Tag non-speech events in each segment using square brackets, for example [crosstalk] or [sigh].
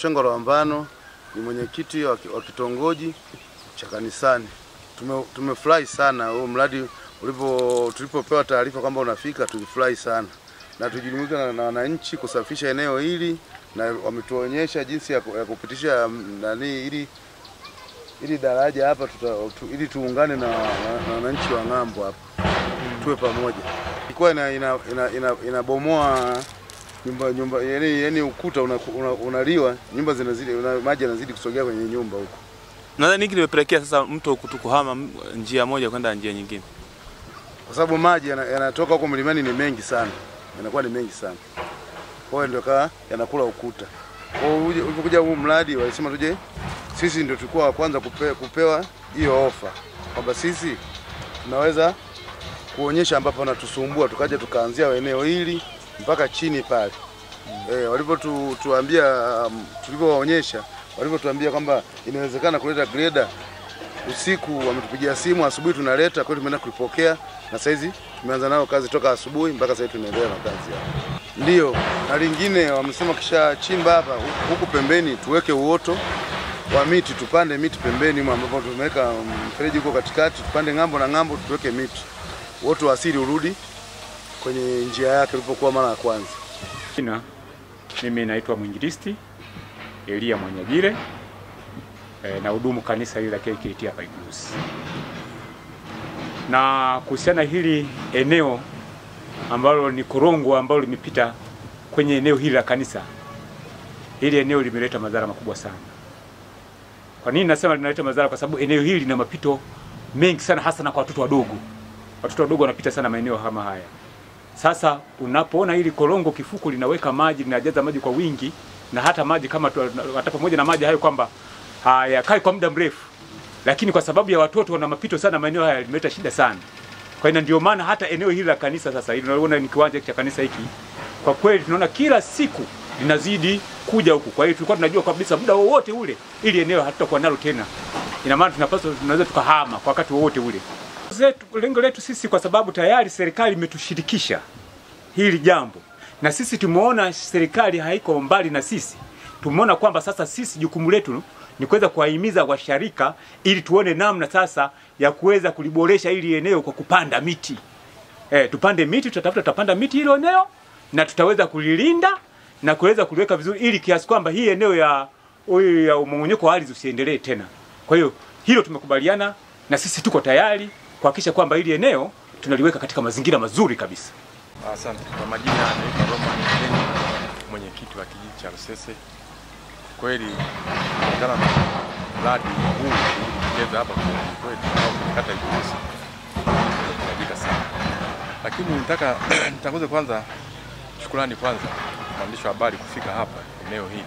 Mshongoro Rwambano ni mwenyekiti wa kitongoji cha kanisani. Tume, tumefurahi sana huo mradi ulipo tulipopewa taarifa kwamba unafika, tulifurahi sana na tujumuika na na wananchi kusafisha eneo hili, na wametuonyesha jinsi ya, ya kupitisha nani ili ili daraja hapa tuta, tu, ili tuungane na na- na wananchi wa ng'ambo hapa tuwe pamoja. Ilikuwa ina, ina, ina, ina, inabomoa nyumba nyumba yani, yani ukuta unaliwa una, una nyumba zinazidi una, maji yanazidi kusogea kwenye nyumba huko. Nadhani hiki limepelekea sasa mto kutukuhama njia moja kwenda njia nyingine. kwa sababu maji yana- yanatoka huko mlimani ni mengi sana, yanakuwa ni mengi sana, kwa hiyo ndio kaa yanakula ukuta. Kwa hiyo ulipokuja huu mradi walisema tuje, sisi ndio tulikuwa wa kwanza kupe, kupewa hiyo ofa kwamba sisi tunaweza kuonyesha ambapo wanatusumbua, tukaja tukaanzia eneo hili mpaka chini pale. mm. Eh, walivyotuambia um, tulivyowaonyesha, walivyotuambia kwamba inawezekana kuleta greda usiku wametupigia simu, asubuhi tunaleta kweli, tumeenda kulipokea na saizi tumeanza nayo kazi toka asubuhi mpaka sasa tunaendelea na kazi yao. Ndio, na lingine wamesema kisha chimba hapa huku pembeni tuweke uoto wa miti, tupande miti pembeni ambapo tumeweka mfereji huko katikati, tupande ng'ambo na ng'ambo, tuweke miti, uoto wa asili urudi kwenye njia yake ulipokuwa mara ya kwanza. Jina mimi naitwa mwinjilisti Elia Mwanyagire e, na hudumu kanisa hili la KKT hapa Igunzi. Na kuhusiana hili eneo ambalo ni korongo ambalo limepita kwenye eneo hili la kanisa, hili eneo limeleta madhara makubwa sana. Kwa nini nasema linaleta madhara? Kwa sababu eneo hili lina mapito mengi sana, hasa na kwa watoto wadogo. Watoto wadogo wanapita sana maeneo kama haya. Sasa unapoona hili korongo kifuku linaweka maji linajaza maji kwa wingi, na hata maji kama hata pamoja na maji hayo kwamba hayakai kwa muda mrefu, lakini kwa sababu ya watoto wana mapito sana maeneo haya limeleta shida sana. Kwa hiyo ndio maana hata eneo hili la kanisa sasa hili unaona ni kiwanja cha kanisa hiki, kwa kweli tunaona kila siku linazidi kuja huku. Kwa hiyo tulikuwa tunajua kabisa muda wowote ule ili eneo hatutakuwa nalo tena, ina maana tunapaswa tunaweza tukahama kwa wakati wowote ule. Zetu, lengo letu sisi kwa sababu tayari serikali imetushirikisha hili jambo na sisi tumeona serikali haiko mbali na sisi, tumeona kwamba sasa sisi jukumu letu ni kuweza kuwahimiza washarika ili tuone namna sasa ya kuweza kuliboresha hili eneo kwa kupanda miti. E, tupande miti, tutatafuta tutapanda miti hilo eneo na tutaweza kulilinda na kuweza kuliweka vizuri ili kiasi kwamba hii eneo ya ya mmomonyoko wa ardhi usiendelee tena. Kwa hiyo hilo tumekubaliana na sisi tuko tayari kuhakikisha kwamba hili eneo tunaliweka katika mazingira mazuri kabisa. Asante. Kwa majina anaitwa Roman Mkeni, mwenyekiti wa kijiji cha Rusese. Kweli kulingana na mradi huu uliojitokeza hapa kweli au kata ya Igurusi sana, lakini nitaka [clears throat] nitanguze kwanza shukrani kwanza mwandishi wa habari kufika hapa eneo hili.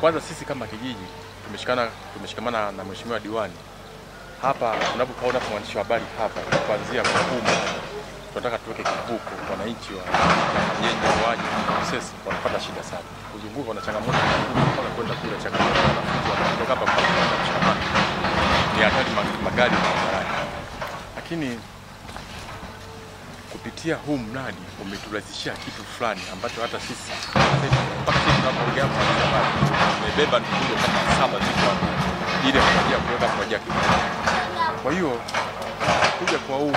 Kwanza sisi kama kijiji tumeshikana tumeshikamana na mheshimiwa diwani hapa unapopaona mwandishi wa habari hapa kuanzia Mkuma tunataka tuweke kivuko. Wananchi wa Nyenye waje sisi, wanapata shida sana kuzunguka, wana changamoto mpaka kwenda kule, changamoto wanatoka hapa kwa kwenda ni hatari magari barabarani, lakini kupitia huu mradi umeturahisishia kitu fulani ambacho hata sisi mpaka sisi tunapoongea kwa habari tumebeba ndugu kama saba ziko ile kwa ajili ya kuweka kwa ajili ya. Kwa hiyo kuja kwa huu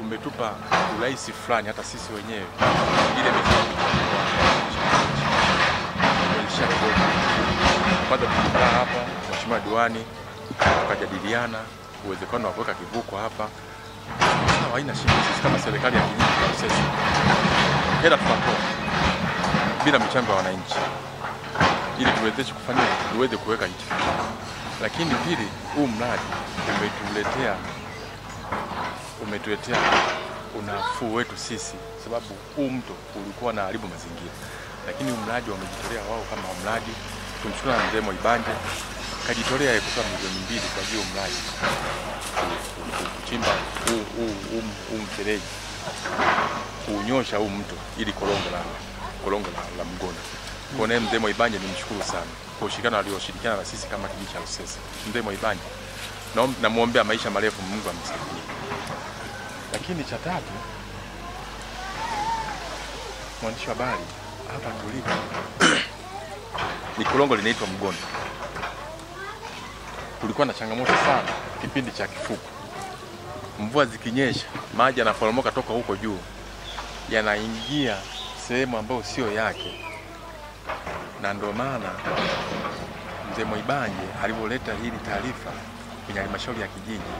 umetupa urahisi fulani hata sisi wenyewe ile. Kwanza tulikaa hapa, mheshimiwa diwani, tukajadiliana uwezekano wa kuweka kivuko hapa. Sawa, haina shida. Sisi kama serikali ya kijiji Rusesi hela tutatoa bila michango ya wananchi ili tuwezeshe kufanya tuweze kuweka hichi, lakini pili, huu mradi umetuletea umetuletea unafuu wetu sisi, sababu huu mto ulikuwa na haribu mazingira, lakini mradi wamejitolea wao kama mradi. Tumshukuru na mzee Moibande kajitolea kutoa milioni mbili kwa hiyo mradi ku- ku- ku- kuchimba huu mfereji kuunyosha huu mto ili korongo la korongo la, la Mgona. Kwa naye mzee Moibanje nimshukuru sana kwa ushirikiano alioshirikiana na sisi kama kijiji cha Rusese. Mzee naom- namwombea maisha marefu, Mungu amsaidie. Lakini cha tatu, mwandishi wa habari, hapa tulipo ni kulongo linaitwa Mgoni, Kulikuwa na changamoto sana kipindi cha kifuku, mvua zikinyesha, maji yanaporomoka toka huko juu, yanaingia sehemu ambayo sio yake, na ndio maana mzee Mwaibanje alivyoleta hili taarifa kwenye halmashauri ya kijiji,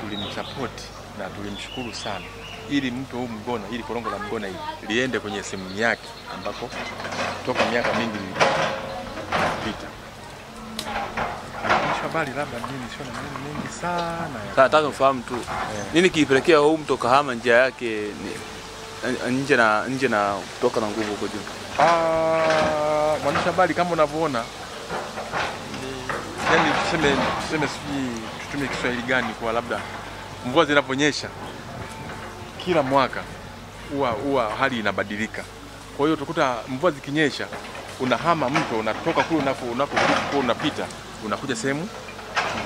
tulimsapoti na tulimshukuru sana, ili mto huu Mgona, ili korongo la Mgona hili liende kwenye sehemu yake ambako toka miaka mingi ilipita. Habari, labda mimi sio na maneno mengi sana nataka ufahamu tu nini kiipelekea huu mto kahama njia yake ni, nje na nje na kutoka na nguvu huko juu. Ah, mwandishi habari, kama unavyoona ni yani, tuseme tuseme, sijui tutumie Kiswahili gani kwa labda, mvua zinaponyesha kila mwaka huwa huwa hali inabadilika. Kwa hiyo utakuta mvua zikinyesha, unahama mto, unatoka kule unako unako unapita, unakuja sehemu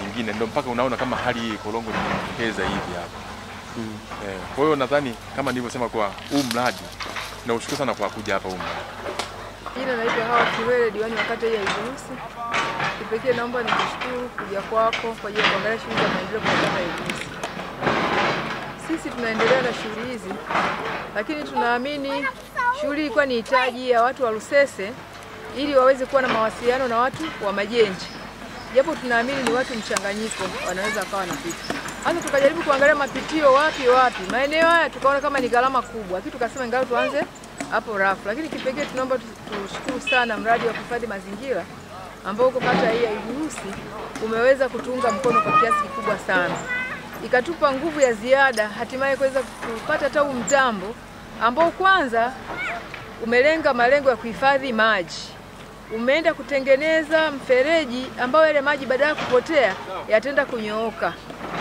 nyingine, ndio mpaka unaona kama hali hii korongo limejitokeza hivi hapa. Mm. Eh, kwa hiyo nadhani kama nilivyosema kwa huu mradi na ushukuru sana kwa kuja hapa huu mradi. Jina naitwa Hawa Kiwele, diwani wa kata ya Iburusi. Kipekee naomba nikushukuru kuja kwako kwa ajili ya kuangalia shughuli za maendeleo kwa kata ya Iburusi. Sisi tunaendelea na shughuli hizi, lakini tunaamini shughuli ilikuwa ni hitaji ya watu wa Lusese ili waweze kuwa na mawasiliano na watu wa Majenji, japo tunaamini ni watu mchanganyiko, wanaweza wakawa wanapita. Hasa tukajaribu kuangalia mapitio wapi wapi, maeneo haya tukaona kama ni gharama kubwa, lakini tukasema ingawa tuanze hapo rafu. Lakini kipekee tunaomba tushukuru sana mradi wa kuhifadhi mazingira ambao uko kata hii ya Iburusi umeweza kutuunga mkono kwa kiasi kikubwa sana, ikatupa nguvu ya ziada, hatimaye kuweza kupata hata mtambo ambao kwanza umelenga malengo ya kuhifadhi maji umeenda kutengeneza mfereji ambao yale maji baada ya kupotea yataenda kunyooka,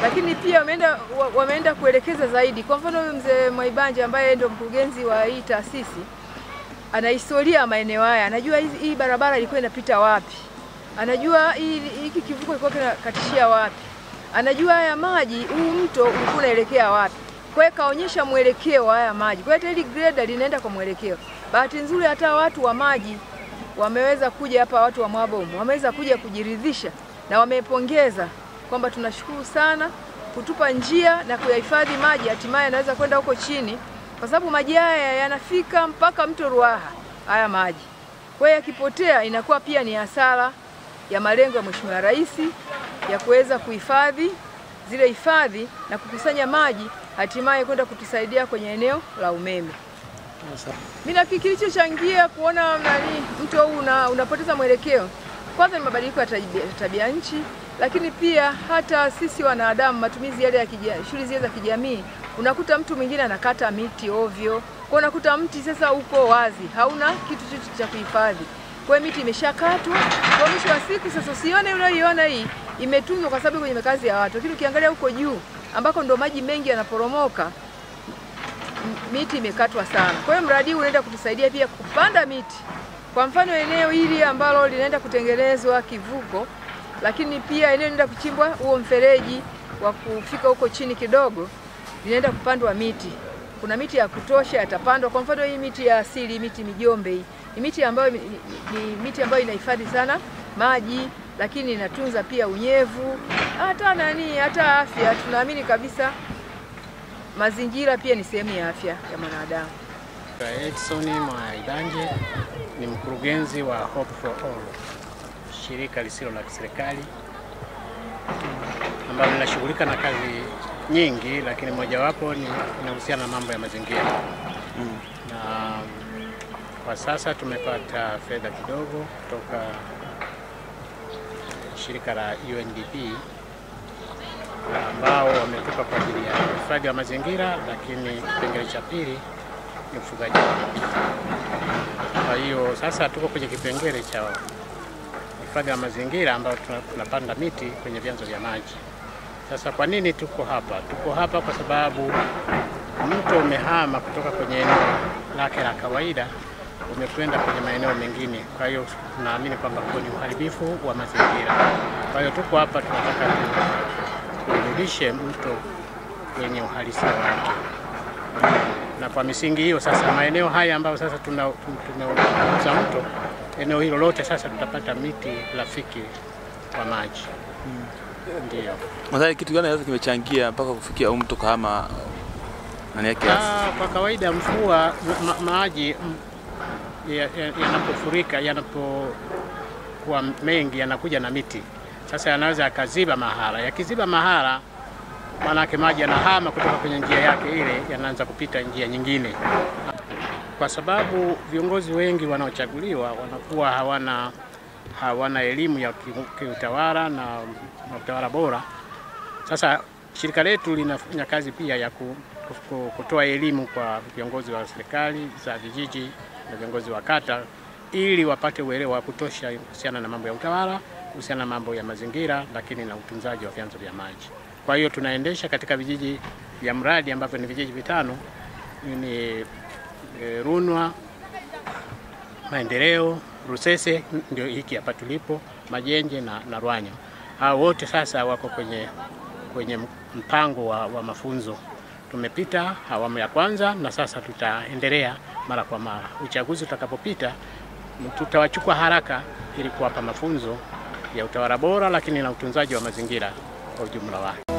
lakini pia wameenda, wameenda kuelekeza zaidi. Kwa mfano huyu mzee Mwaibanje ambaye ndio mkurugenzi wa hii taasisi ana historia ya maeneo haya, anajua hii barabara ilikuwa inapita wapi, anajua hiki kivuko kilikuwa kinakatishia wapi, anajua haya maji, huu mto ulikuwa unaelekea wapi. Kwa hiyo kaonyesha mwelekeo wa haya maji. Kwa hiyo hili greda linaenda kwa mwelekeo. Bahati nzuri hata watu wa maji wameweza kuja hapa, watu wa Mwabomu wameweza kuja kujiridhisha na wamepongeza kwamba tunashukuru sana kutupa njia na kuyahifadhi maji, hatimaye yanaweza kwenda huko chini, kwa sababu maji haya yanafika mpaka mto Ruaha haya maji. Kwa hiyo yakipotea inakuwa pia ni hasara ya malengo ya Mheshimiwa Rais ya kuweza kuhifadhi zile hifadhi na kukusanya maji hatimaye kwenda kutusaidia kwenye eneo la umeme. Mimi nafikiri kilichochangia kuona nani mto huu una, unapoteza mwelekeo, kwanza ni mabadiliko ya tabia, tabia nchi, lakini pia hata sisi wanadamu, matumizi yale ya shughuli zile za kijamii, unakuta mtu mwingine anakata miti ovyo, kwa unakuta mti sasa uko wazi, hauna kitu chochote cha kuhifadhi. Kwa hiyo miti imeshakatwa, kwa mwisho wa siku sasa usione unayoiona hii imetunzwa kwa sababu kwenye makazi ya watu, lakini ukiangalia huko juu ambako ndo maji mengi yanaporomoka miti imekatwa sana. Kwa hiyo mradi huu unaenda kutusaidia pia kupanda miti. Kwa mfano eneo hili ambalo linaenda kutengenezwa kivuko, lakini pia eneo linaenda kuchimbwa huo mfereji wa kufika huko chini kidogo, linaenda kupandwa miti. Kuna miti ya kutosha yatapandwa. Kwa mfano hii miti ya asili, miti mijombe hii miti ambayo ni miti ambayo inahifadhi sana maji, lakini inatunza pia unyevu, hata nani, hata afya. Tunaamini kabisa mazingira pia ni sehemu ya afya ya mwanadamu. Edson Mwaidanje ni mkurugenzi wa Hope for All, shirika lisilo la kiserikali ambalo linashughulika na kazi nyingi, lakini mojawapo ni inahusiana na mambo ya mazingira na kwa sasa tumepata fedha kidogo kutoka shirika la UNDP ambao wametupa kwa ajili ya uhifadhi wa mazingira, lakini kipengele cha pili ni ufugaji. Kwa hiyo sasa tuko kwenye kipengele cha hifadhi wa mazingira ambao tunapanda miti kwenye vyanzo vya maji. Sasa kwa nini tuko hapa? Tuko hapa kwa sababu mto umehama kutoka kwenye eneo lake la kawaida umekwenda kwenye maeneo mengine. Kwa hiyo tunaamini kwamba huo ni uharibifu wa mazingira. Kwa hiyo tuko hapa tunataka turudishe mto kwenye uhalisia wake na kwa misingi hiyo sasa maeneo haya ambayo sasa tuna- tumeuza mto eneo hilo lote sasa tutapata miti rafiki kwa maji. Ndio. Nadhani kitu gani sasa kimechangia mpaka kufikia mto Kahama nani yake? Ah, kwa kawaida mvua ma, maji yanapofurika ya- ya- yanapofurika yanapokuwa mengi yanakuja na miti, sasa yanaweza yakaziba mahala. Yakiziba mahala, maanake maji yanahama kutoka kwenye njia yake ile, yanaanza kupita njia nyingine, kwa sababu viongozi wengi wanaochaguliwa wanakuwa hawana hawana elimu ya ki- kiutawala na, na utawala bora. Sasa shirika letu linafanya kazi pia ya ku, ku, kutoa elimu kwa viongozi wa serikali za vijiji na viongozi wa kata ili wapate uelewa wa kutosha kuhusiana na mambo ya utawala, kuhusiana na mambo ya mazingira, lakini na utunzaji wa vyanzo vya maji. Kwa hiyo tunaendesha katika vijiji vya mradi ambavyo ni vijiji vitano ni e, Runwa, Maendeleo, Rusese, ndio hiki hapa tulipo, Majenje na, na Rwanya. Hao wote sasa wako kwenye, kwenye mpango wa, wa mafunzo. Tumepita awamu ya kwanza na sasa tutaendelea mara kwa mara. Uchaguzi utakapopita tutawachukua haraka ili kuwapa mafunzo ya utawala bora, lakini na utunzaji wa mazingira kwa ujumla wake.